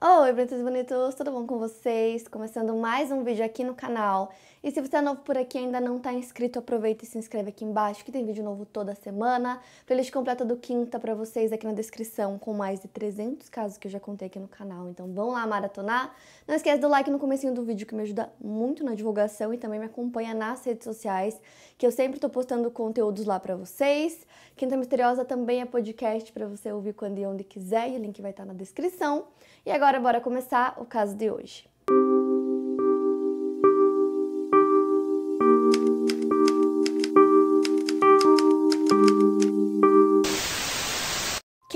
Oi, bonitos bonitos, tudo bom com vocês? Começando mais um vídeo aqui no canal. E se você é novo por aqui e ainda não está inscrito, aproveita e se inscreve aqui embaixo, que tem vídeo novo toda semana. Playlist completa do Quinta para vocês aqui na descrição, com mais de 300 casos que eu já contei aqui no canal. Então vão lá maratonar. Não esquece do like no comecinho do vídeo, que me ajuda muito na divulgação e também me acompanha nas redes sociais, que eu sempre estou postando conteúdos lá para vocês. Quinta Misteriosa também é podcast para você ouvir quando e onde quiser, e o link vai estar na descrição. E agora bora começar o caso de hoje.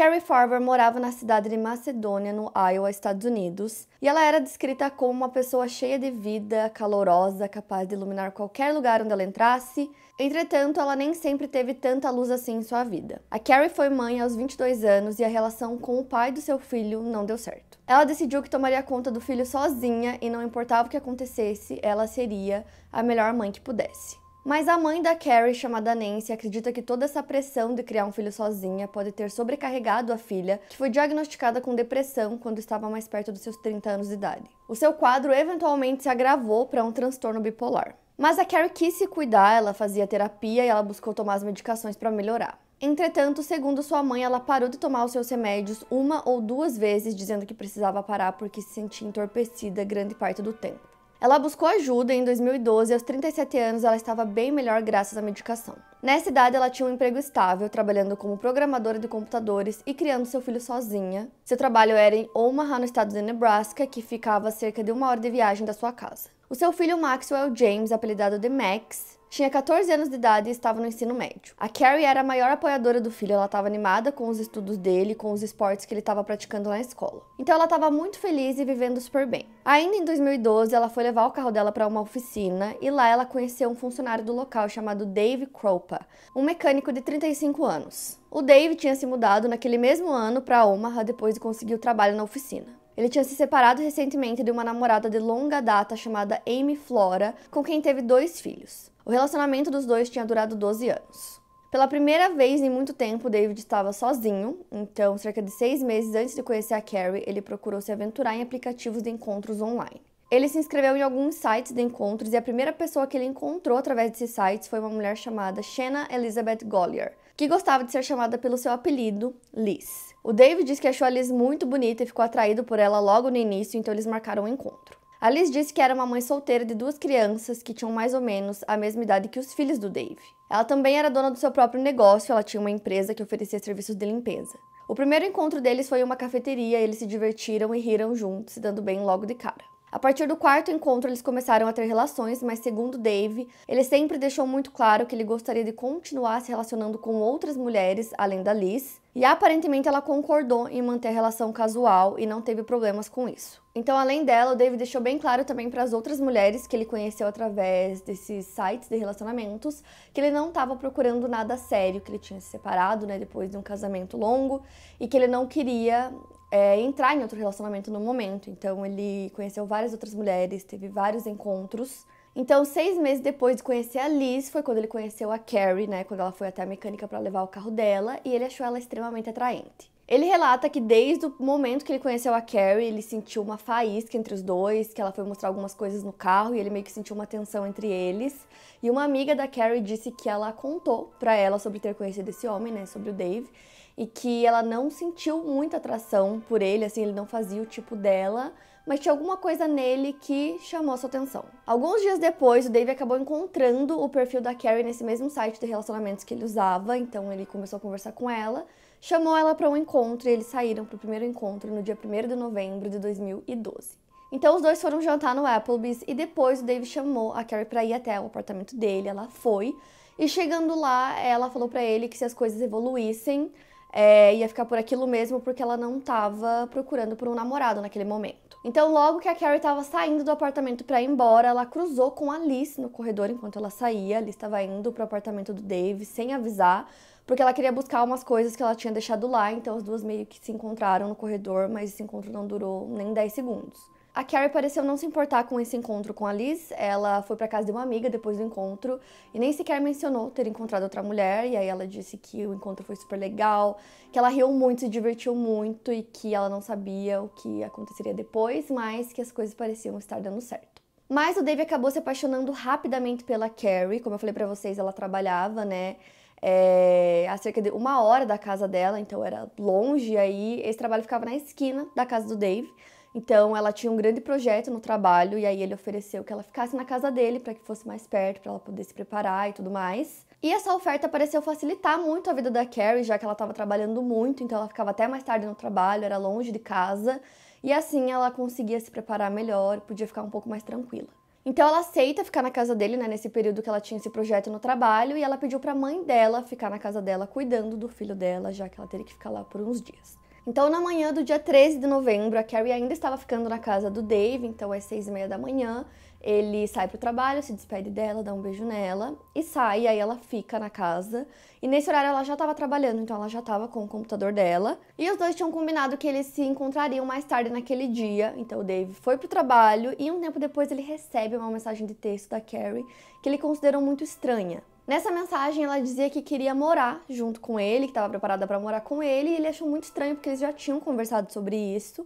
Carrie Farber morava na cidade de Macedônia, no Iowa, Estados Unidos, e ela era descrita como uma pessoa cheia de vida, calorosa, capaz de iluminar qualquer lugar onde ela entrasse. Entretanto, ela nem sempre teve tanta luz assim em sua vida. A Carrie foi mãe aos 22 anos e a relação com o pai do seu filho não deu certo. Ela decidiu que tomaria conta do filho sozinha e não importava o que acontecesse, ela seria a melhor mãe que pudesse. Mas a mãe da Carrie, chamada Nancy, acredita que toda essa pressão de criar um filho sozinha pode ter sobrecarregado a filha, que foi diagnosticada com depressão quando estava mais perto dos seus 30 anos de idade. O seu quadro eventualmente se agravou para um transtorno bipolar. Mas a Carrie quis se cuidar, ela fazia terapia e ela buscou tomar as medicações para melhorar. Entretanto, segundo sua mãe, ela parou de tomar os seus remédios uma ou duas vezes, dizendo que precisava parar porque se sentia entorpecida grande parte do tempo. Ela buscou ajuda em 2012 e aos 37 anos ela estava bem melhor graças à medicação. Nessa idade ela tinha um emprego estável, trabalhando como programadora de computadores e criando seu filho sozinha. Seu trabalho era em Omaha, no estado de Nebraska, que ficava a cerca de uma hora de viagem da sua casa. O seu filho Maxwell James, apelidado de Max, tinha 14 anos de idade e estava no ensino médio. A Carrie era a maior apoiadora do filho, ela estava animada com os estudos dele, com os esportes que ele estava praticando na escola. Então ela estava muito feliz e vivendo super bem. Ainda em 2012, ela foi levar o carro dela para uma oficina e lá ela conheceu um funcionário do local chamado Dave Kropa, um mecânico de 35 anos. O Dave tinha se mudado naquele mesmo ano para Omaha depois de conseguir o trabalho na oficina. Ele tinha se separado recentemente de uma namorada de longa data chamada Amy Flora, com quem teve dois filhos. O relacionamento dos dois tinha durado 12 anos. Pela primeira vez em muito tempo, David estava sozinho, então, cerca de seis meses antes de conhecer a Carrie, ele procurou se aventurar em aplicativos de encontros online. Ele se inscreveu em alguns sites de encontros e a primeira pessoa que ele encontrou através desses sites foi uma mulher chamada Shanna Elizabeth Gollier, que gostava de ser chamada pelo seu apelido, Liz. O David disse que achou a Liz muito bonita e ficou atraído por ela logo no início, então eles marcaram um encontro. A Liz disse que era uma mãe solteira de duas crianças que tinham mais ou menos a mesma idade que os filhos do Dave. Ela também era dona do seu próprio negócio, ela tinha uma empresa que oferecia serviços de limpeza. O primeiro encontro deles foi em uma cafeteria, eles se divertiram e riram juntos, se dando bem logo de cara. A partir do quarto encontro, eles começaram a ter relações, mas segundo Dave, ele sempre deixou muito claro que ele gostaria de continuar se relacionando com outras mulheres além da Liz, e aparentemente ela concordou em manter a relação casual e não teve problemas com isso. Então, além dela, o Dave deixou bem claro também para as outras mulheres que ele conheceu através desses sites de relacionamentos que ele não estava procurando nada sério, que ele tinha se separado, né, depois de um casamento longo e que ele não queria é, entrar em outro relacionamento no momento. Então, ele conheceu várias outras mulheres, teve vários encontros então, seis meses depois de conhecer a Liz, foi quando ele conheceu a Carrie, né? Quando ela foi até a mecânica para levar o carro dela, e ele achou ela extremamente atraente. Ele relata que desde o momento que ele conheceu a Carrie, ele sentiu uma faísca entre os dois, que ela foi mostrar algumas coisas no carro e ele meio que sentiu uma tensão entre eles. E uma amiga da Carrie disse que ela contou para ela sobre ter conhecido esse homem, né, sobre o Dave, e que ela não sentiu muita atração por ele, assim, ele não fazia o tipo dela, mas tinha alguma coisa nele que chamou sua atenção. Alguns dias depois, o Dave acabou encontrando o perfil da Carrie nesse mesmo site de relacionamentos que ele usava, então ele começou a conversar com ela, chamou ela para um encontro e eles saíram para o primeiro encontro no dia 1 de novembro de 2012. Então os dois foram jantar no Applebee's e depois o Dave chamou a Carrie para ir até o apartamento dele, ela foi, e chegando lá, ela falou para ele que se as coisas evoluíssem, é, ia ficar por aquilo mesmo porque ela não estava procurando por um namorado naquele momento. Então, logo que a Carrie estava saindo do apartamento para ir embora, ela cruzou com a Alice no corredor enquanto ela saía. A Alice estava indo para o apartamento do Dave sem avisar, porque ela queria buscar umas coisas que ela tinha deixado lá. Então, as duas meio que se encontraram no corredor, mas esse encontro não durou nem 10 segundos. A Carrie pareceu não se importar com esse encontro com a Liz. Ela foi para casa de uma amiga depois do encontro e nem sequer mencionou ter encontrado outra mulher. E aí ela disse que o encontro foi super legal, que ela riu muito, se divertiu muito e que ela não sabia o que aconteceria depois, mas que as coisas pareciam estar dando certo. Mas o Dave acabou se apaixonando rapidamente pela Carrie. Como eu falei para vocês, ela trabalhava, né? É, a cerca de uma hora da casa dela, então era longe. Aí esse trabalho ficava na esquina da casa do Dave. Então ela tinha um grande projeto no trabalho e aí ele ofereceu que ela ficasse na casa dele para que fosse mais perto, para ela poder se preparar e tudo mais. E essa oferta pareceu facilitar muito a vida da Carrie, já que ela estava trabalhando muito, então ela ficava até mais tarde no trabalho, era longe de casa, e assim ela conseguia se preparar melhor, podia ficar um pouco mais tranquila. Então ela aceita ficar na casa dele, né, nesse período que ela tinha esse projeto no trabalho, e ela pediu para a mãe dela ficar na casa dela cuidando do filho dela, já que ela teria que ficar lá por uns dias. Então, na manhã do dia 13 de novembro, a Carrie ainda estava ficando na casa do Dave, então às seis e meia da manhã. Ele sai pro trabalho, se despede dela, dá um beijo nela e sai, aí ela fica na casa. E nesse horário ela já estava trabalhando, então ela já estava com o computador dela. E os dois tinham combinado que eles se encontrariam mais tarde naquele dia. Então o Dave foi pro trabalho e um tempo depois ele recebe uma mensagem de texto da Carrie que ele considerou muito estranha. Nessa mensagem, ela dizia que queria morar junto com ele, que estava preparada para morar com ele, e ele achou muito estranho porque eles já tinham conversado sobre isso.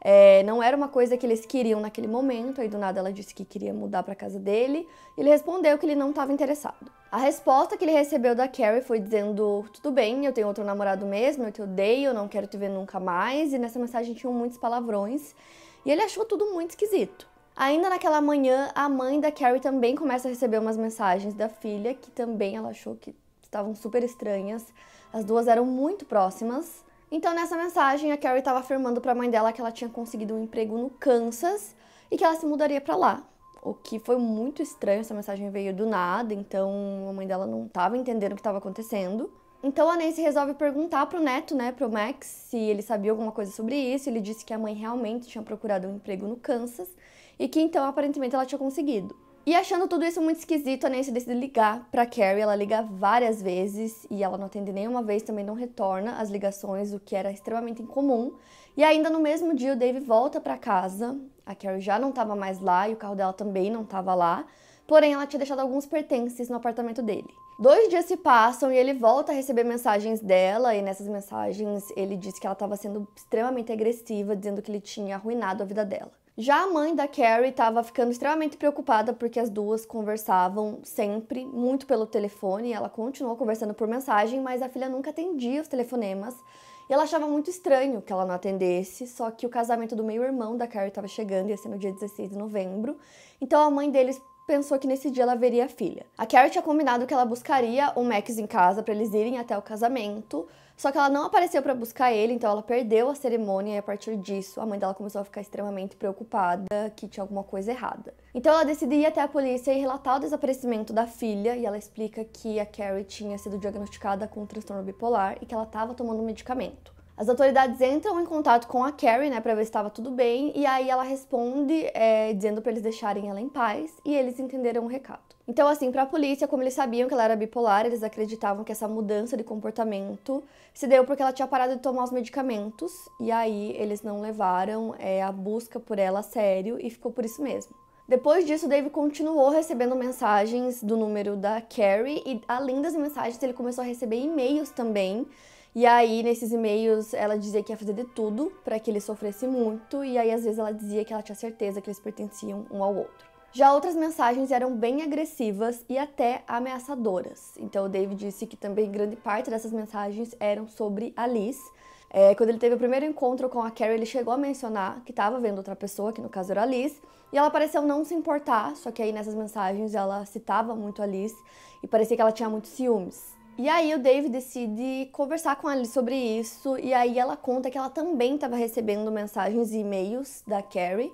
É, não era uma coisa que eles queriam naquele momento, aí do nada ela disse que queria mudar para casa dele. Ele respondeu que ele não estava interessado. A resposta que ele recebeu da Carrie foi dizendo: Tudo bem, eu tenho outro namorado mesmo, eu te odeio, eu não quero te ver nunca mais. E nessa mensagem tinham muitos palavrões. E ele achou tudo muito esquisito. Ainda naquela manhã, a mãe da Carrie também começa a receber umas mensagens da filha, que também ela achou que estavam super estranhas. As duas eram muito próximas. Então, nessa mensagem, a Carrie estava afirmando para a mãe dela que ela tinha conseguido um emprego no Kansas e que ela se mudaria para lá. O que foi muito estranho, essa mensagem veio do nada, então a mãe dela não estava entendendo o que estava acontecendo. Então a Nancy resolve perguntar pro neto, né, pro Max, se ele sabia alguma coisa sobre isso. Ele disse que a mãe realmente tinha procurado um emprego no Kansas e que então aparentemente ela tinha conseguido. E achando tudo isso muito esquisito, a Nancy decide ligar para Carrie. Ela liga várias vezes e ela não atende nenhuma vez, também não retorna as ligações, o que era extremamente incomum. E ainda no mesmo dia, o Dave volta para casa. A Carrie já não estava mais lá e o carro dela também não estava lá. Porém, ela tinha deixado alguns pertences no apartamento dele. Dois dias se passam e ele volta a receber mensagens dela, e nessas mensagens ele disse que ela estava sendo extremamente agressiva, dizendo que ele tinha arruinado a vida dela. Já a mãe da Carrie estava ficando extremamente preocupada porque as duas conversavam sempre, muito pelo telefone. Ela continuou conversando por mensagem, mas a filha nunca atendia os telefonemas. E ela achava muito estranho que ela não atendesse, só que o casamento do meio-irmão da Carrie estava chegando, ia ser no dia 16 de novembro. Então a mãe deles pensou que nesse dia ela veria a filha. A Carrie tinha combinado que ela buscaria o Max em casa para eles irem até o casamento, só que ela não apareceu para buscar ele, então ela perdeu a cerimônia e a partir disso a mãe dela começou a ficar extremamente preocupada que tinha alguma coisa errada. Então ela decidiu ir até a polícia e relatar o desaparecimento da filha e ela explica que a Carrie tinha sido diagnosticada com um transtorno bipolar e que ela estava tomando um medicamento. As autoridades entram em contato com a Carrie, né, para ver se estava tudo bem, e aí ela responde é, dizendo para eles deixarem ela em paz, e eles entenderam o recado. Então, assim, para a polícia, como eles sabiam que ela era bipolar, eles acreditavam que essa mudança de comportamento se deu porque ela tinha parado de tomar os medicamentos, e aí eles não levaram é, a busca por ela a sério e ficou por isso mesmo. Depois disso, Dave continuou recebendo mensagens do número da Carrie, e além das mensagens, ele começou a receber e-mails também e aí, nesses e-mails, ela dizia que ia fazer de tudo para que ele sofresse muito, e aí às vezes ela dizia que ela tinha certeza que eles pertenciam um ao outro. Já outras mensagens eram bem agressivas e até ameaçadoras. Então, o David disse que também grande parte dessas mensagens eram sobre a Liz. É, quando ele teve o primeiro encontro com a Carrie, ele chegou a mencionar que estava vendo outra pessoa, que no caso era a Liz, e ela pareceu não se importar, só que aí nessas mensagens ela citava muito a Liz e parecia que ela tinha muitos ciúmes. E aí o Dave decide conversar com ela sobre isso, e aí ela conta que ela também estava recebendo mensagens e e-mails da Carrie.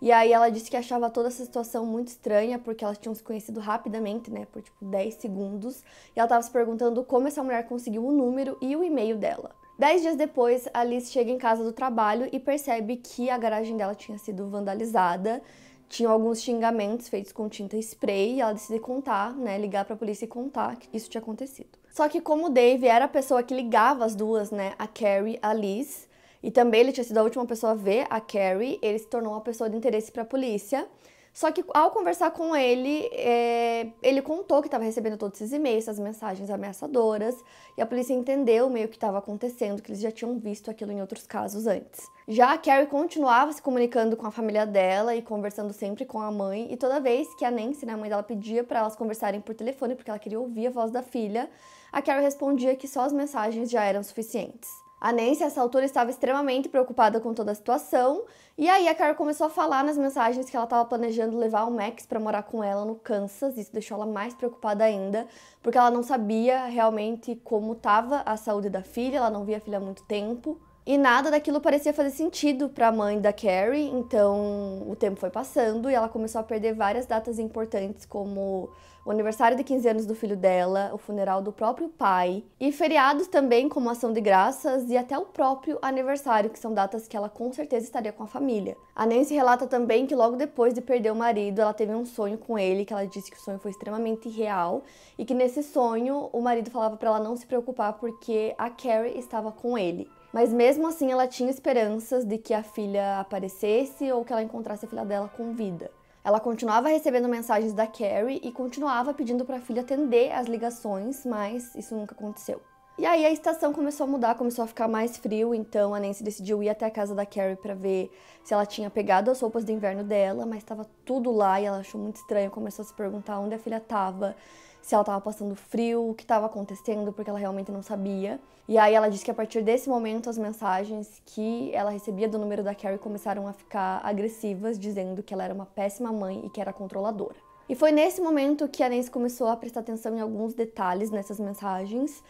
E aí ela disse que achava toda essa situação muito estranha, porque elas tinham se conhecido rapidamente, né, por tipo 10 segundos, e ela estava se perguntando como essa mulher conseguiu o número e o e-mail dela. Dez dias depois, a Liz chega em casa do trabalho e percebe que a garagem dela tinha sido vandalizada tinham alguns xingamentos feitos com tinta spray e ela decide contar, né, ligar para a polícia e contar que isso tinha acontecido. Só que como o Dave era a pessoa que ligava as duas, né, a Carrie, a Liz, e também ele tinha sido a última pessoa a ver a Carrie, ele se tornou uma pessoa de interesse para a polícia. Só que ao conversar com ele, é, ele contou que estava recebendo todos esses e-mails, essas mensagens ameaçadoras, e a polícia entendeu meio que estava acontecendo, que eles já tinham visto aquilo em outros casos antes. Já a Carrie continuava se comunicando com a família dela e conversando sempre com a mãe, e toda vez que a Nancy, né, a mãe dela, pedia para elas conversarem por telefone, porque ela queria ouvir a voz da filha, a Carrie respondia que só as mensagens já eram suficientes. A Nancy, a essa altura, estava extremamente preocupada com toda a situação, e aí a Carol começou a falar nas mensagens que ela estava planejando levar o Max para morar com ela no Kansas. Isso deixou ela mais preocupada ainda, porque ela não sabia realmente como estava a saúde da filha, ela não via a filha há muito tempo. E nada daquilo parecia fazer sentido para a mãe da Carrie, então o tempo foi passando e ela começou a perder várias datas importantes, como o aniversário de 15 anos do filho dela, o funeral do próprio pai, e feriados também, como ação de graças, e até o próprio aniversário, que são datas que ela com certeza estaria com a família. A Nancy relata também que logo depois de perder o marido, ela teve um sonho com ele, que ela disse que o sonho foi extremamente real, e que nesse sonho o marido falava para ela não se preocupar porque a Carrie estava com ele. Mas mesmo assim, ela tinha esperanças de que a filha aparecesse ou que ela encontrasse a filha dela com vida. Ela continuava recebendo mensagens da Carrie e continuava pedindo para a filha atender as ligações, mas isso nunca aconteceu. E aí a estação começou a mudar, começou a ficar mais frio, então a Nancy decidiu ir até a casa da Carrie para ver se ela tinha pegado as roupas de inverno dela, mas estava tudo lá e ela achou muito estranho, começou a se perguntar onde a filha estava, se ela estava passando frio, o que estava acontecendo, porque ela realmente não sabia. E aí ela disse que a partir desse momento as mensagens que ela recebia do número da Carrie começaram a ficar agressivas, dizendo que ela era uma péssima mãe e que era controladora. E foi nesse momento que a Nancy começou a prestar atenção em alguns detalhes nessas mensagens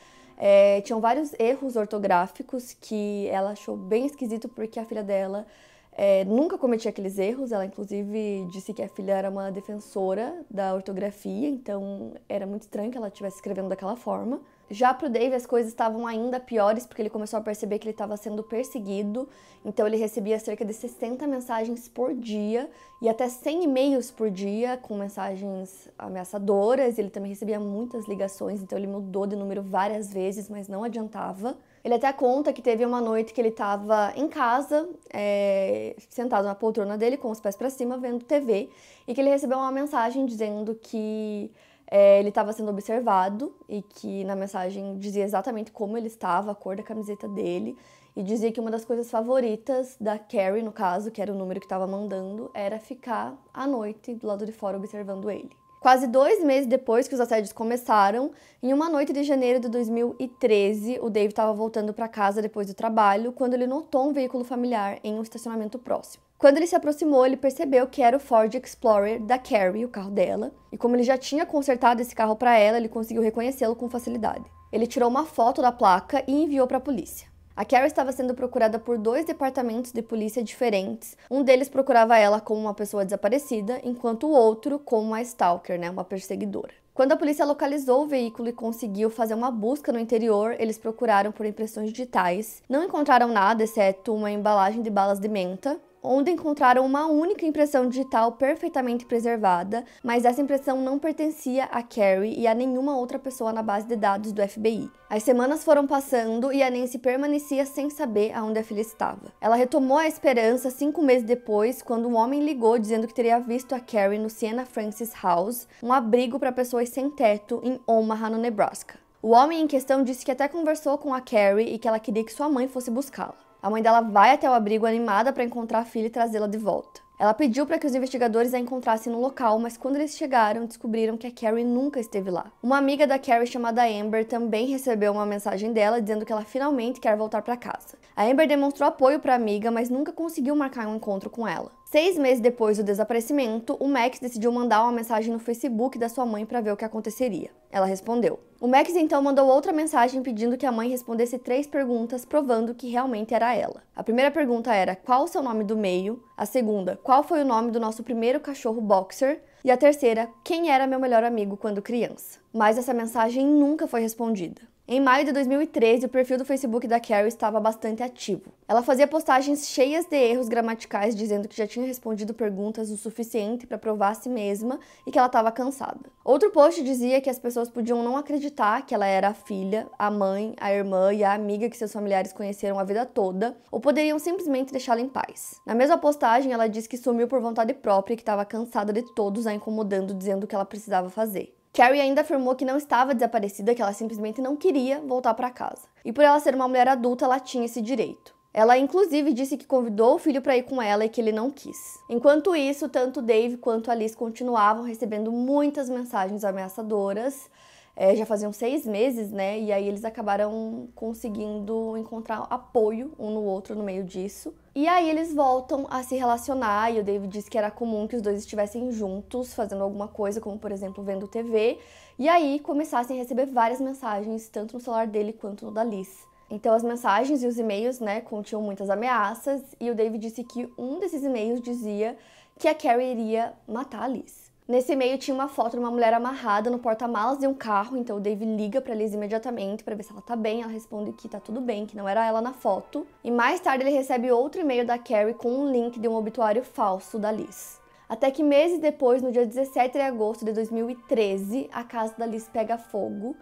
é, tinham vários erros ortográficos que ela achou bem esquisito porque a filha dela é, nunca cometia aqueles erros. Ela, inclusive, disse que a filha era uma defensora da ortografia, então era muito estranho que ela estivesse escrevendo daquela forma. Já para o Dave as coisas estavam ainda piores porque ele começou a perceber que ele estava sendo perseguido, então ele recebia cerca de 60 mensagens por dia e até 100 e-mails por dia com mensagens ameaçadoras. Ele também recebia muitas ligações, então ele mudou de número várias vezes, mas não adiantava. Ele até conta que teve uma noite que ele estava em casa, é, sentado na poltrona dele com os pés para cima, vendo TV, e que ele recebeu uma mensagem dizendo que é, ele estava sendo observado e que na mensagem dizia exatamente como ele estava, a cor da camiseta dele, e dizia que uma das coisas favoritas da Carrie, no caso, que era o número que estava mandando, era ficar à noite do lado de fora observando ele. Quase dois meses depois que os assédios começaram, em uma noite de janeiro de 2013, o Dave estava voltando para casa depois do trabalho quando ele notou um veículo familiar em um estacionamento próximo. Quando ele se aproximou, ele percebeu que era o Ford Explorer da Carrie, o carro dela, e como ele já tinha consertado esse carro para ela, ele conseguiu reconhecê-lo com facilidade. Ele tirou uma foto da placa e enviou para a polícia. A Carrie estava sendo procurada por dois departamentos de polícia diferentes. Um deles procurava ela como uma pessoa desaparecida, enquanto o outro como uma stalker, né, uma perseguidora. Quando a polícia localizou o veículo e conseguiu fazer uma busca no interior, eles procuraram por impressões digitais. Não encontraram nada exceto uma embalagem de balas de menta, onde encontraram uma única impressão digital perfeitamente preservada, mas essa impressão não pertencia a Carrie e a nenhuma outra pessoa na base de dados do FBI. As semanas foram passando e a Nancy permanecia sem saber aonde a filha estava. Ela retomou a esperança cinco meses depois, quando um homem ligou dizendo que teria visto a Carrie no Siena Francis House, um abrigo para pessoas sem teto em Omaha, no Nebraska. O homem em questão disse que até conversou com a Carrie e que ela queria que sua mãe fosse buscá-la. A mãe dela vai até o abrigo animada para encontrar a filha e trazê-la de volta. Ela pediu para que os investigadores a encontrassem no local, mas quando eles chegaram, descobriram que a Carrie nunca esteve lá. Uma amiga da Carrie chamada Amber também recebeu uma mensagem dela dizendo que ela finalmente quer voltar para casa. A Amber demonstrou apoio para a amiga, mas nunca conseguiu marcar um encontro com ela. Seis meses depois do desaparecimento, o Max decidiu mandar uma mensagem no Facebook da sua mãe para ver o que aconteceria. Ela respondeu. O Max então mandou outra mensagem pedindo que a mãe respondesse três perguntas, provando que realmente era ela. A primeira pergunta era: qual o seu nome do meio? A segunda: qual foi o nome do nosso primeiro cachorro boxer? E a terceira: quem era meu melhor amigo quando criança? Mas essa mensagem nunca foi respondida. Em maio de 2013, o perfil do Facebook da Carrie estava bastante ativo. Ela fazia postagens cheias de erros gramaticais, dizendo que já tinha respondido perguntas o suficiente para provar a si mesma e que ela estava cansada. Outro post dizia que as pessoas podiam não acreditar que ela era a filha, a mãe, a irmã e a amiga que seus familiares conheceram a vida toda, ou poderiam simplesmente deixá-la em paz. Na mesma postagem, ela disse que sumiu por vontade própria e que estava cansada de todos a incomodando, dizendo o que ela precisava fazer. Carrie ainda afirmou que não estava desaparecida, que ela simplesmente não queria voltar para casa. E por ela ser uma mulher adulta, ela tinha esse direito. Ela inclusive disse que convidou o filho para ir com ela e que ele não quis. Enquanto isso, tanto Dave quanto Alice continuavam recebendo muitas mensagens ameaçadoras é, já faziam seis meses, né? E aí eles acabaram conseguindo encontrar apoio um no outro no meio disso. E aí eles voltam a se relacionar, e o David disse que era comum que os dois estivessem juntos, fazendo alguma coisa, como por exemplo vendo TV, e aí começassem a receber várias mensagens, tanto no celular dele quanto no da Liz. Então as mensagens e os e-mails, né, continham muitas ameaças, e o David disse que um desses e-mails dizia que a Carrie iria matar a Liz. Nesse e-mail tinha uma foto de uma mulher amarrada no porta-malas de um carro, então o Dave liga para Liz imediatamente para ver se ela tá bem. Ela responde que tá tudo bem, que não era ela na foto. E mais tarde ele recebe outro e-mail da Carrie com um link de um obituário falso da Liz. Até que meses depois, no dia 17 de agosto de 2013, a casa da Liz pega fogo.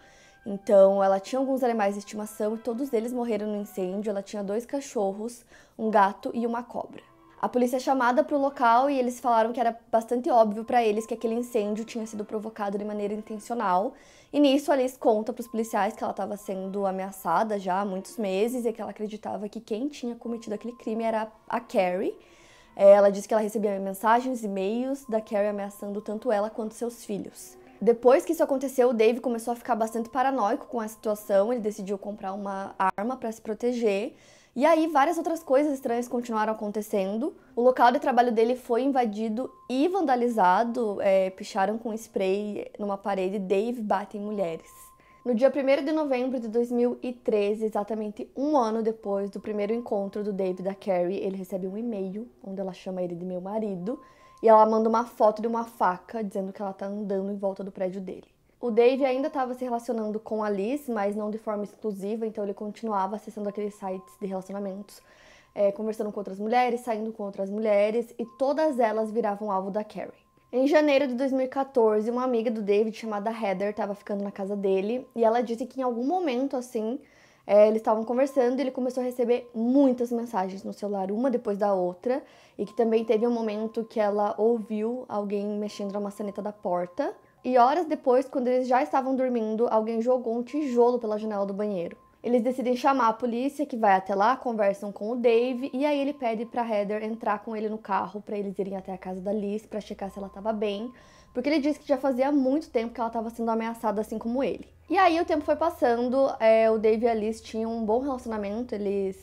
Então, ela tinha alguns animais de estimação e todos eles morreram no incêndio. Ela tinha dois cachorros, um gato e uma cobra. A polícia é chamada para o local e eles falaram que era bastante óbvio para eles que aquele incêndio tinha sido provocado de maneira intencional. E nisso, Alice conta para os policiais que ela estava sendo ameaçada já há muitos meses e que ela acreditava que quem tinha cometido aquele crime era a Carrie. É, ela disse que ela recebia mensagens, e-mails da Carrie ameaçando tanto ela quanto seus filhos. Depois que isso aconteceu, o Dave começou a ficar bastante paranoico com a situação. Ele decidiu comprar uma arma para se proteger. E aí, várias outras coisas estranhas continuaram acontecendo. O local de trabalho dele foi invadido e vandalizado. É, picharam com spray numa parede Dave bate em mulheres. No dia 1 de novembro de 2013, exatamente um ano depois do primeiro encontro do Dave da Carrie, ele recebe um e-mail onde ela chama ele de meu marido e ela manda uma foto de uma faca dizendo que ela tá andando em volta do prédio dele. O Dave ainda estava se relacionando com a Liz, mas não de forma exclusiva, então ele continuava acessando aqueles sites de relacionamentos, é, conversando com outras mulheres, saindo com outras mulheres, e todas elas viravam alvo da Carrie. Em janeiro de 2014, uma amiga do David chamada Heather estava ficando na casa dele e ela disse que em algum momento assim é, eles estavam conversando e ele começou a receber muitas mensagens no celular, uma depois da outra, e que também teve um momento que ela ouviu alguém mexendo na maçaneta da porta e horas depois, quando eles já estavam dormindo, alguém jogou um tijolo pela janela do banheiro. Eles decidem chamar a polícia, que vai até lá, conversam com o Dave e aí ele pede para Heather entrar com ele no carro para eles irem até a casa da Liz para checar se ela estava bem, porque ele disse que já fazia muito tempo que ela estava sendo ameaçada assim como ele. E aí o tempo foi passando, é, o Dave e a Liz tinham um bom relacionamento, eles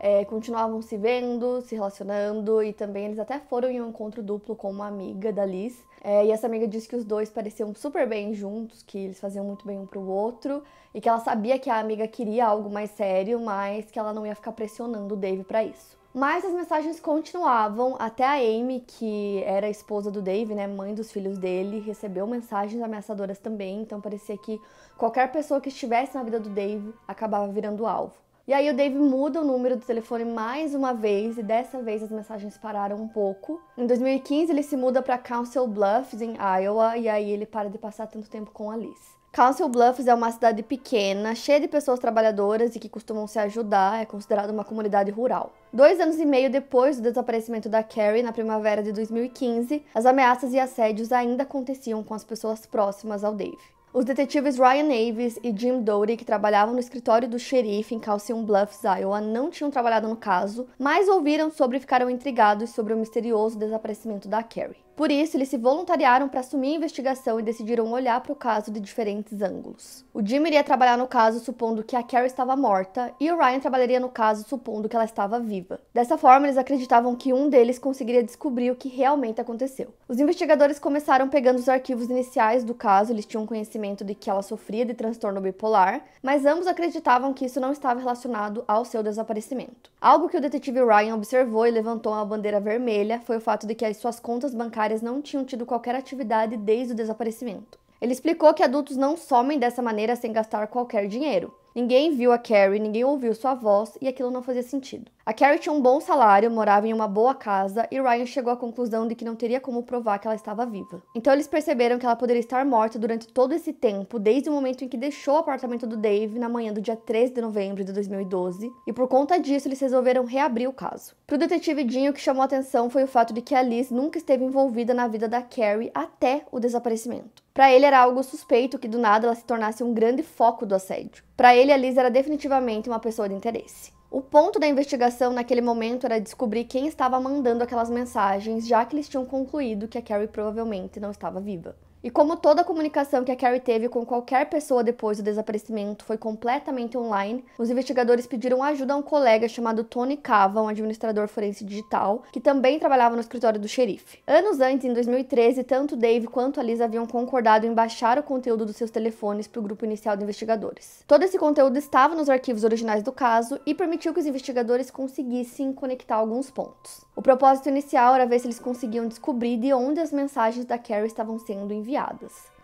é, continuavam se vendo, se relacionando e também eles até foram em um encontro duplo com uma amiga da Liz. É, e essa amiga disse que os dois pareciam super bem juntos, que eles faziam muito bem um pro outro e que ela sabia que a amiga queria algo mais sério, mas que ela não ia ficar pressionando o Dave para isso. Mas as mensagens continuavam, até a Amy, que era a esposa do Dave, né, mãe dos filhos dele, recebeu mensagens ameaçadoras também, então parecia que qualquer pessoa que estivesse na vida do Dave acabava virando alvo. E aí o Dave muda o número do telefone mais uma vez e dessa vez as mensagens pararam um pouco. Em 2015 ele se muda para Council Bluffs em Iowa e aí ele para de passar tanto tempo com a Liz. Council Bluffs é uma cidade pequena, cheia de pessoas trabalhadoras e que costumam se ajudar, é considerada uma comunidade rural. Dois anos e meio depois do desaparecimento da Carrie, na primavera de 2015, as ameaças e assédios ainda aconteciam com as pessoas próximas ao Dave. Os detetives Ryan Navis e Jim Doty, que trabalhavam no escritório do xerife em Calcium Bluffs, Iowa, não tinham trabalhado no caso, mas ouviram sobre e ficaram intrigados sobre o misterioso desaparecimento da Carrie. Por isso, eles se voluntariaram para assumir a investigação e decidiram olhar para o caso de diferentes ângulos. O Jim iria trabalhar no caso supondo que a Carrie estava morta e o Ryan trabalharia no caso supondo que ela estava viva. Dessa forma, eles acreditavam que um deles conseguiria descobrir o que realmente aconteceu. Os investigadores começaram pegando os arquivos iniciais do caso, eles tinham conhecimento de que ela sofria de transtorno bipolar, mas ambos acreditavam que isso não estava relacionado ao seu desaparecimento. Algo que o detetive Ryan observou e levantou uma bandeira vermelha foi o fato de que as suas contas bancárias não tinham tido qualquer atividade desde o desaparecimento. Ele explicou que adultos não somem dessa maneira sem gastar qualquer dinheiro. Ninguém viu a Carrie, ninguém ouviu sua voz e aquilo não fazia sentido. A Carrie tinha um bom salário, morava em uma boa casa e Ryan chegou à conclusão de que não teria como provar que ela estava viva. Então eles perceberam que ela poderia estar morta durante todo esse tempo, desde o momento em que deixou o apartamento do Dave na manhã do dia 13 de novembro de 2012, e por conta disso eles resolveram reabrir o caso. Para o detetive Dinho, o que chamou a atenção foi o fato de que a Liz nunca esteve envolvida na vida da Carrie até o desaparecimento. Para ele era algo suspeito que do nada ela se tornasse um grande foco do assédio. Para ele, a Liz era definitivamente uma pessoa de interesse. O ponto da investigação naquele momento era descobrir quem estava mandando aquelas mensagens, já que eles tinham concluído que a Carrie provavelmente não estava viva. E como toda a comunicação que a Carrie teve com qualquer pessoa depois do desaparecimento foi completamente online, os investigadores pediram ajuda a um colega chamado Tony Cava, um administrador forense digital, que também trabalhava no escritório do xerife. Anos antes, em 2013, tanto Dave quanto a Liz haviam concordado em baixar o conteúdo dos seus telefones para o grupo inicial de investigadores. Todo esse conteúdo estava nos arquivos originais do caso e permitiu que os investigadores conseguissem conectar alguns pontos. O propósito inicial era ver se eles conseguiam descobrir de onde as mensagens da Carrie estavam sendo enviadas.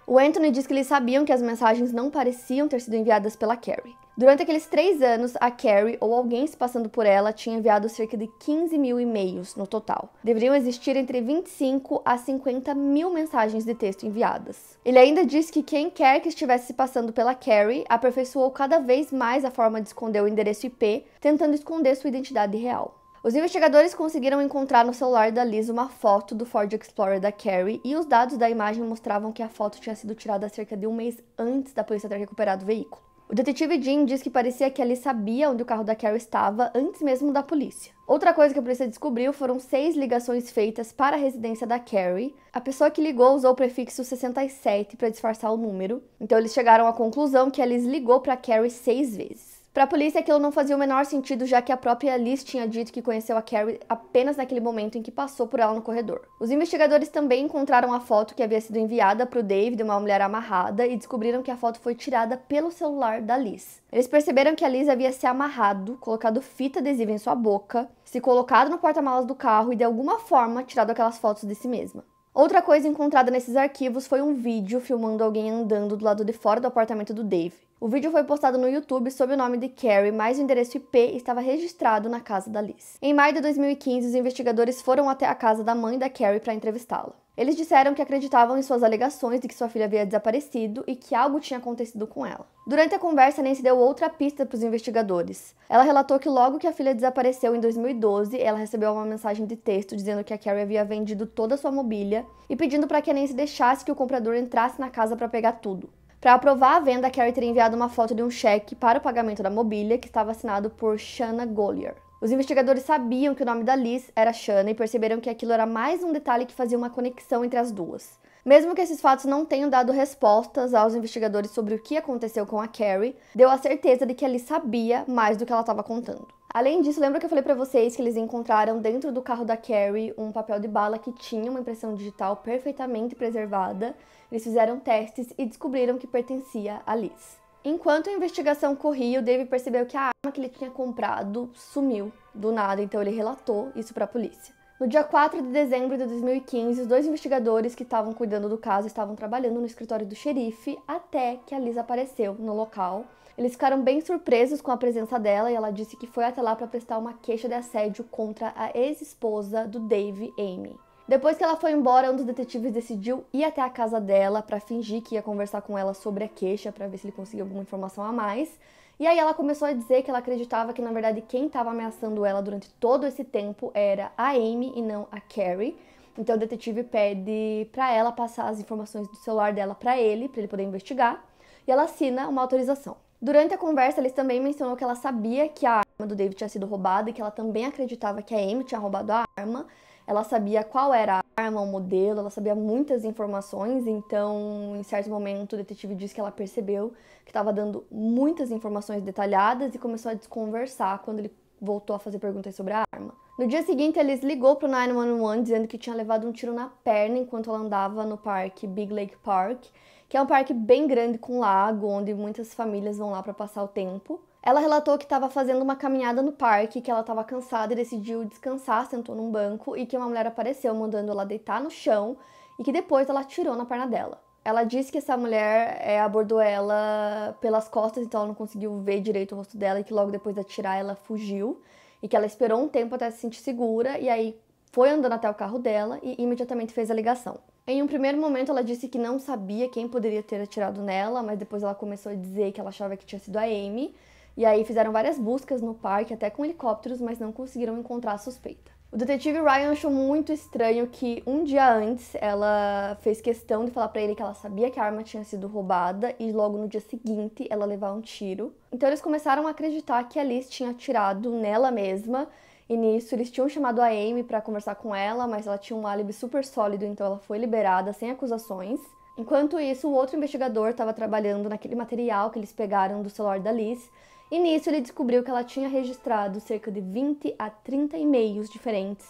O Anthony diz que eles sabiam que as mensagens não pareciam ter sido enviadas pela Carrie. Durante aqueles três anos, a Carrie ou alguém se passando por ela tinha enviado cerca de 15 mil e-mails no total. Deveriam existir entre 25 a 50 mil mensagens de texto enviadas. Ele ainda diz que quem quer que estivesse se passando pela Carrie aperfeiçoou cada vez mais a forma de esconder o endereço IP, tentando esconder sua identidade real. Os investigadores conseguiram encontrar no celular da Liz uma foto do Ford Explorer da Carrie e os dados da imagem mostravam que a foto tinha sido tirada cerca de um mês antes da polícia ter recuperado o veículo. O detetive Jim diz que parecia que Alice sabia onde o carro da Carrie estava antes mesmo da polícia. Outra coisa que a polícia descobriu foram seis ligações feitas para a residência da Carrie. A pessoa que ligou usou o prefixo 67 para disfarçar o número, então eles chegaram à conclusão que Alice ligou para Carrie seis vezes. Para a polícia, aquilo não fazia o menor sentido, já que a própria Liz tinha dito que conheceu a Carrie apenas naquele momento em que passou por ela no corredor. Os investigadores também encontraram a foto que havia sido enviada para o Dave de uma mulher amarrada e descobriram que a foto foi tirada pelo celular da Liz. Eles perceberam que a Liz havia se amarrado, colocado fita adesiva em sua boca, se colocado no porta-malas do carro e de alguma forma tirado aquelas fotos de si mesma. Outra coisa encontrada nesses arquivos foi um vídeo filmando alguém andando do lado de fora do apartamento do Dave. O vídeo foi postado no YouTube sob o nome de Carrie, mas o endereço IP estava registrado na casa da Liz. Em maio de 2015, os investigadores foram até a casa da mãe da Carrie para entrevistá-la. Eles disseram que acreditavam em suas alegações de que sua filha havia desaparecido e que algo tinha acontecido com ela. Durante a conversa, Nancy deu outra pista para os investigadores. Ela relatou que logo que a filha desapareceu em 2012, ela recebeu uma mensagem de texto dizendo que a Carrie havia vendido toda a sua mobília e pedindo para que a Nancy deixasse que o comprador entrasse na casa para pegar tudo. Para aprovar a venda, a Carrie teria enviado uma foto de um cheque para o pagamento da mobília que estava assinado por Shanna Gollier. Os investigadores sabiam que o nome da Liz era Shanna e perceberam que aquilo era mais um detalhe que fazia uma conexão entre as duas. Mesmo que esses fatos não tenham dado respostas aos investigadores sobre o que aconteceu com a Carrie, deu a certeza de que a Liz sabia mais do que ela estava contando. Além disso, lembra que eu falei para vocês que eles encontraram dentro do carro da Carrie um papel de bala que tinha uma impressão digital perfeitamente preservada? Eles fizeram testes e descobriram que pertencia a Liz. Enquanto a investigação corria, o Dave percebeu que a arma que ele tinha comprado sumiu do nada, então ele relatou isso para a polícia. No dia 4 de dezembro de 2015, os dois investigadores que estavam cuidando do caso estavam trabalhando no escritório do xerife até que a Liz apareceu no local. Eles ficaram bem surpresos com a presença dela e ela disse que foi até lá para prestar uma queixa de assédio contra a ex-esposa do Dave, Amy. Depois que ela foi embora, um dos detetives decidiu ir até a casa dela para fingir que ia conversar com ela sobre a queixa, para ver se ele conseguia alguma informação a mais. E aí ela começou a dizer que ela acreditava que na verdade quem estava ameaçando ela durante todo esse tempo era a Amy e não a Carrie. Então o detetive pede para ela passar as informações do celular dela para ele, para ele poder investigar, e ela assina uma autorização. Durante a conversa, eles também mencionou que ela sabia que a arma do David tinha sido roubada e que ela também acreditava que a Amy tinha roubado a arma, ela sabia qual era a arma, o modelo, ela sabia muitas informações, então, em certo momento, o detetive disse que ela percebeu que estava dando muitas informações detalhadas e começou a desconversar quando ele voltou a fazer perguntas sobre a arma. No dia seguinte, Alice ligou pro 911 dizendo que tinha levado um tiro na perna enquanto ela andava no parque Big Lake Park, que é um parque bem grande com lago, onde muitas famílias vão lá para passar o tempo. Ela relatou que estava fazendo uma caminhada no parque, que ela estava cansada e decidiu descansar, sentou num banco e que uma mulher apareceu mandando ela deitar no chão e que depois ela atirou na perna dela. Ela disse que essa mulher é, abordou ela pelas costas, então ela não conseguiu ver direito o rosto dela e que logo depois de atirar ela fugiu e que ela esperou um tempo até se sentir segura e aí foi andando até o carro dela e imediatamente fez a ligação. Em um primeiro momento, ela disse que não sabia quem poderia ter atirado nela, mas depois ela começou a dizer que ela achava que tinha sido a Amy. E aí fizeram várias buscas no parque, até com helicópteros, mas não conseguiram encontrar a suspeita. O detetive Ryan achou muito estranho que um dia antes ela fez questão de falar para ele que ela sabia que a arma tinha sido roubada e logo no dia seguinte ela levar um tiro. Então eles começaram a acreditar que a Liz tinha atirado nela mesma e nisso eles tinham chamado a Amy para conversar com ela, mas ela tinha um álibi super sólido, então ela foi liberada sem acusações. Enquanto isso, o outro investigador estava trabalhando naquele material que eles pegaram do celular da Liz, e nisso ele descobriu que ela tinha registrado cerca de 20 a 30 e-mails diferentes,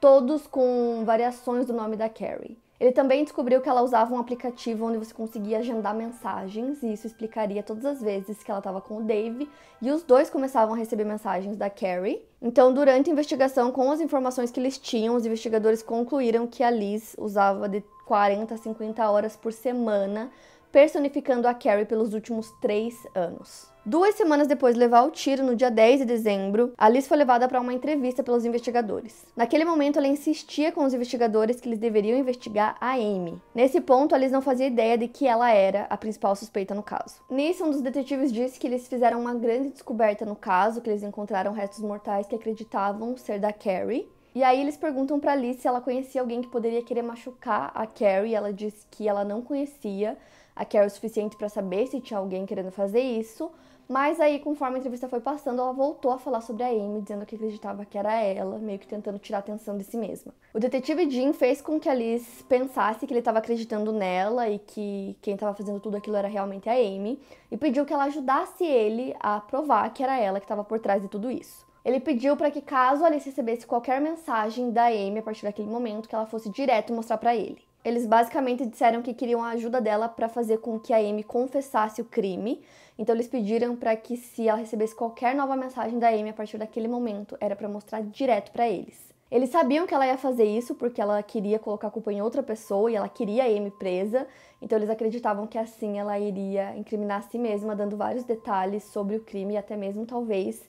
todos com variações do nome da Carrie. Ele também descobriu que ela usava um aplicativo onde você conseguia agendar mensagens, e isso explicaria todas as vezes que ela estava com o Dave, e os dois começavam a receber mensagens da Carrie. Então, durante a investigação, com as informações que eles tinham, os investigadores concluíram que a Liz usava de 40 a 50 horas por semana, personificando a Carrie pelos últimos três anos. Duas semanas depois de levar o tiro, no dia 10 de dezembro, Alice foi levada para uma entrevista pelos investigadores. Naquele momento, ela insistia com os investigadores que eles deveriam investigar a Amy. Nesse ponto, Alice não fazia ideia de que ela era a principal suspeita no caso. Nisso, um dos detetives disse que eles fizeram uma grande descoberta no caso, que eles encontraram restos mortais que acreditavam ser da Carrie. E aí eles perguntam para Alice se ela conhecia alguém que poderia querer machucar a Carrie. Ela disse que ela não conhecia a Carrie o suficiente para saber se tinha alguém querendo fazer isso, mas aí, conforme a entrevista foi passando, ela voltou a falar sobre a Amy, dizendo que acreditava que era ela, meio que tentando tirar a atenção de si mesma. O detetive Jim fez com que a Liz pensasse que ele estava acreditando nela e que quem estava fazendo tudo aquilo era realmente a Amy, e pediu que ela ajudasse ele a provar que era ela que estava por trás de tudo isso. Ele pediu para que, caso Alice recebesse qualquer mensagem da Amy a partir daquele momento, que ela fosse direto mostrar para ele. Eles basicamente disseram que queriam a ajuda dela para fazer com que a Amy confessasse o crime. Então eles pediram para que se ela recebesse qualquer nova mensagem da Amy a partir daquele momento, era para mostrar direto para eles. Eles sabiam que ela ia fazer isso porque ela queria colocar a culpa em outra pessoa e ela queria a Amy presa. Então eles acreditavam que assim ela iria incriminar a si mesma, dando vários detalhes sobre o crime e até mesmo talvez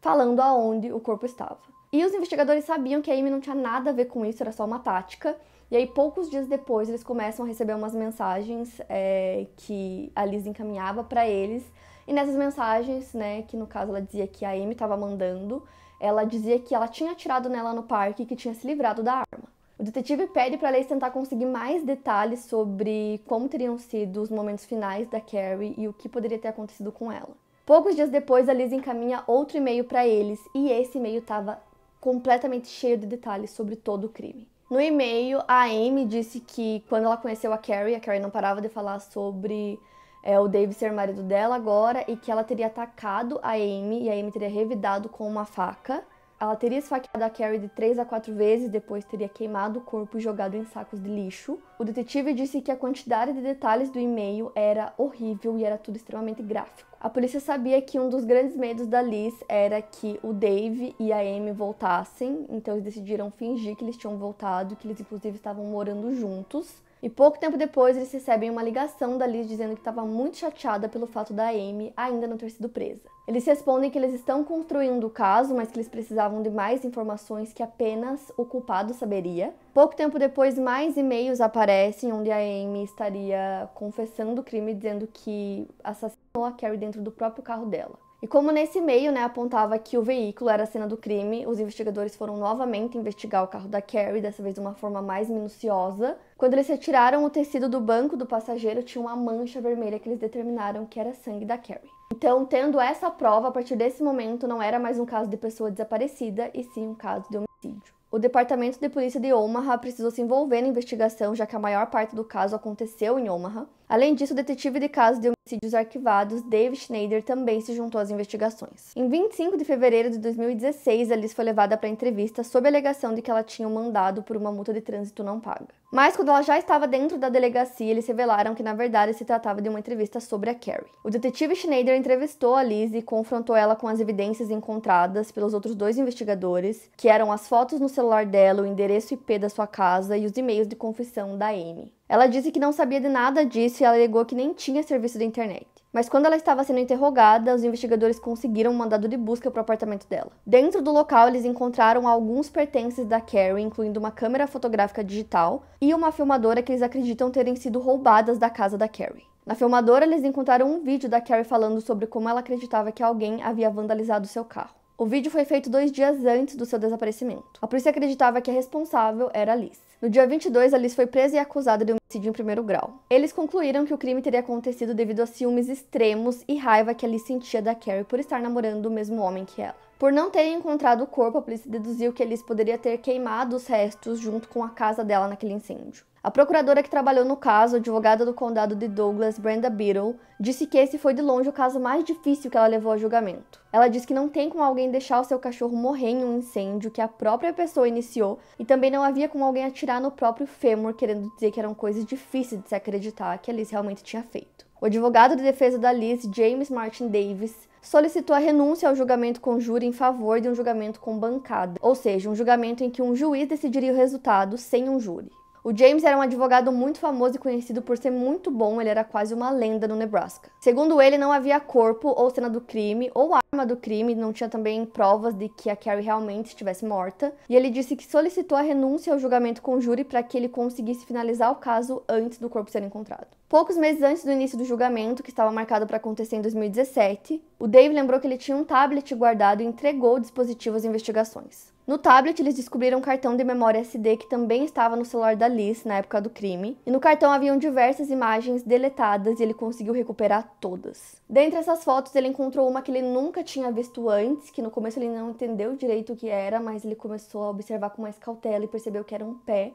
falando aonde o corpo estava. E os investigadores sabiam que a Amy não tinha nada a ver com isso, era só uma tática. E aí, poucos dias depois, eles começam a receber umas mensagens é, que a Liz encaminhava para eles. E nessas mensagens, né, que no caso ela dizia que a Amy estava mandando, ela dizia que ela tinha atirado nela no parque e que tinha se livrado da arma. O detetive pede para Liz tentar conseguir mais detalhes sobre como teriam sido os momentos finais da Carrie e o que poderia ter acontecido com ela. Poucos dias depois, a Liz encaminha outro e-mail para eles e esse e-mail estava completamente cheio de detalhes sobre todo o crime. No e-mail, a Amy disse que quando ela conheceu a Carrie, a Carrie não parava de falar sobre é, o Dave ser marido dela agora e que ela teria atacado a Amy e a Amy teria revidado com uma faca. Ela teria esfaqueado a Carrie de três a quatro vezes, depois teria queimado o corpo e jogado em sacos de lixo. O detetive disse que a quantidade de detalhes do e-mail era horrível e era tudo extremamente gráfico. A polícia sabia que um dos grandes medos da Liz era que o Dave e a Amy voltassem, então eles decidiram fingir que eles tinham voltado, que eles inclusive estavam morando juntos. E pouco tempo depois eles recebem uma ligação da Liz dizendo que estava muito chateada pelo fato da Amy ainda não ter sido presa. Eles respondem que eles estão construindo o caso, mas que eles precisavam de mais informações que apenas o culpado saberia. Pouco tempo depois, mais e-mails aparecem onde a Amy estaria confessando o crime, dizendo que assassinou a Carrie dentro do próprio carro dela. E como nesse e-mail né, apontava que o veículo era a cena do crime, os investigadores foram novamente investigar o carro da Carrie, dessa vez de uma forma mais minuciosa. Quando eles retiraram o tecido do banco do passageiro, tinha uma mancha vermelha que eles determinaram que era sangue da Carrie. Então, tendo essa prova, a partir desse momento não era mais um caso de pessoa desaparecida, e sim um caso de homicídio. O Departamento de Polícia de Omaha precisou se envolver na investigação, já que a maior parte do caso aconteceu em Omaha. Além disso, o detetive de casos de homicídios arquivados, Dave Schneider, também se juntou às investigações. Em 25 de fevereiro de 2016, Alice foi levada para entrevista sob a alegação de que ela tinha um mandado por uma multa de trânsito não paga. Mas quando ela já estava dentro da delegacia, eles revelaram que na verdade se tratava de uma entrevista sobre a Carrie. O detetive Schneider entrevistou a Liz e confrontou ela com as evidências encontradas pelos outros dois investigadores, que eram as fotos no celular dela, o endereço IP da sua casa e os e-mails de confissão da Amy. Ela disse que não sabia de nada disso e alegou que nem tinha serviço de internet. Mas quando ela estava sendo interrogada, os investigadores conseguiram um mandado de busca para o apartamento dela. Dentro do local, eles encontraram alguns pertences da Carrie, incluindo uma câmera fotográfica digital e uma filmadora que eles acreditam terem sido roubadas da casa da Carrie. Na filmadora, eles encontraram um vídeo da Carrie falando sobre como ela acreditava que alguém havia vandalizado seu carro. O vídeo foi feito dois dias antes do seu desaparecimento. A polícia acreditava que a responsável era Liz. No dia 22, Alice foi presa e acusada de homicídio em primeiro grau. Eles concluíram que o crime teria acontecido devido a ciúmes extremos e raiva que Alice sentia da Carrie por estar namorando o mesmo homem que ela. Por não terem encontrado o corpo, a polícia deduziu que Alice poderia ter queimado os restos junto com a casa dela naquele incêndio. A procuradora que trabalhou no caso, advogada do condado de Douglas, Brenda Beadle, disse que esse foi de longe o caso mais difícil que ela levou a julgamento. Ela disse que não tem como alguém deixar o seu cachorro morrer em um incêndio que a própria pessoa iniciou e também não havia como alguém atirar no próprio fêmur, querendo dizer que eram coisas difíceis de se acreditar que a Liz realmente tinha feito. O advogado de defesa da Liz, James Martin Davis, solicitou a renúncia ao julgamento com júri em favor de um julgamento com bancada, ou seja, um julgamento em que um juiz decidiria o resultado sem um júri. O James era um advogado muito famoso e conhecido por ser muito bom, ele era quase uma lenda no Nebraska. Segundo ele, não havia corpo ou cena do crime ou arma do crime, não tinha também provas de que a Carrie realmente estivesse morta, e ele disse que solicitou a renúncia ao julgamento com o júri para que ele conseguisse finalizar o caso antes do corpo ser encontrado. Poucos meses antes do início do julgamento, que estava marcado para acontecer em 2017, o Dave lembrou que ele tinha um tablet guardado e entregou o dispositivo às investigações. No tablet, eles descobriram um cartão de memória SD que também estava no celular da Liz na época do crime, e no cartão haviam diversas imagens deletadas e ele conseguiu recuperar todas. Dentre essas fotos, ele encontrou uma que ele nunca tinha visto antes, que no começo ele não entendeu direito o que era, mas ele começou a observar com mais cautela e percebeu que era um pé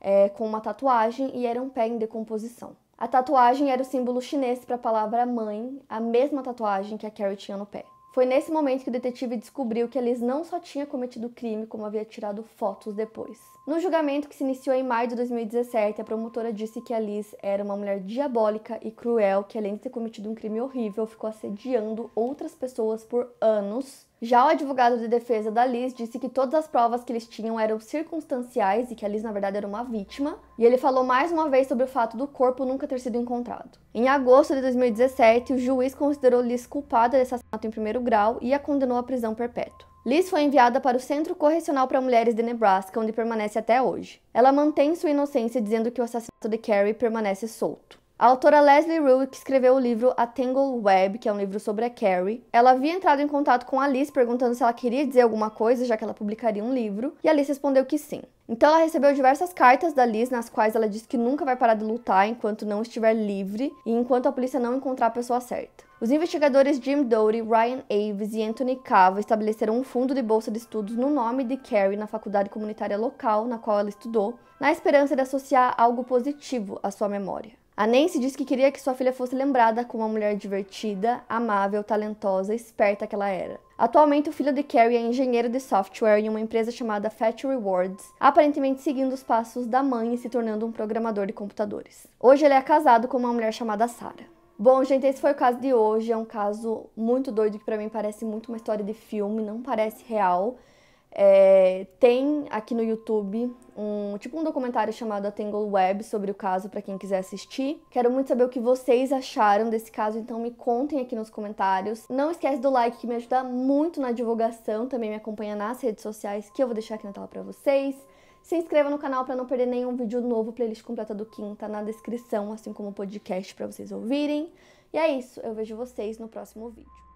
é, com uma tatuagem e era um pé em decomposição. A tatuagem era o símbolo chinês para a palavra mãe, a mesma tatuagem que a Carrie tinha no pé. Foi nesse momento que o detetive descobriu que a Liz não só tinha cometido o crime, como havia tirado fotos depois. No julgamento que se iniciou em maio de 2017, a promotora disse que a Liz era uma mulher diabólica e cruel que, além de ter cometido um crime horrível, ficou assediando outras pessoas por anos já o advogado de defesa da Liz disse que todas as provas que eles tinham eram circunstanciais e que a Liz, na verdade, era uma vítima. E ele falou mais uma vez sobre o fato do corpo nunca ter sido encontrado. Em agosto de 2017, o juiz considerou Liz culpada de assassinato em primeiro grau e a condenou à prisão perpétua. Liz foi enviada para o Centro Correcional para Mulheres de Nebraska, onde permanece até hoje. Ela mantém sua inocência dizendo que o assassinato de Carrie permanece solto. A autora Leslie Rue, que escreveu o livro A Tangle Web, que é um livro sobre a Carrie, ela havia entrado em contato com Alice perguntando se ela queria dizer alguma coisa, já que ela publicaria um livro, e Alice respondeu que sim. Então ela recebeu diversas cartas da Liz nas quais ela diz que nunca vai parar de lutar enquanto não estiver livre e enquanto a polícia não encontrar a pessoa certa. Os investigadores Jim Doty, Ryan Aves e Anthony Cava estabeleceram um fundo de bolsa de estudos no nome de Carrie na faculdade comunitária local na qual ela estudou, na esperança de associar algo positivo à sua memória. A Nancy disse que queria que sua filha fosse lembrada como uma mulher divertida, amável, talentosa, esperta que ela era. Atualmente, o filho de Carrie é engenheiro de software em uma empresa chamada Fat Rewards, aparentemente seguindo os passos da mãe e se tornando um programador de computadores. Hoje ele é casado com uma mulher chamada Sarah. Bom, gente, esse foi o caso de hoje. É um caso muito doido que para mim parece muito uma história de filme, não parece real. É, tem aqui no YouTube um tipo um documentário chamado A Tangle Web sobre o caso para quem quiser assistir. Quero muito saber o que vocês acharam desse caso, então me contem aqui nos comentários. Não esquece do like que me ajuda muito na divulgação, também me acompanha nas redes sociais que eu vou deixar aqui na tela para vocês. Se inscreva no canal para não perder nenhum vídeo novo, playlist completa do Kim tá na descrição, assim como o podcast para vocês ouvirem. E é isso, eu vejo vocês no próximo vídeo.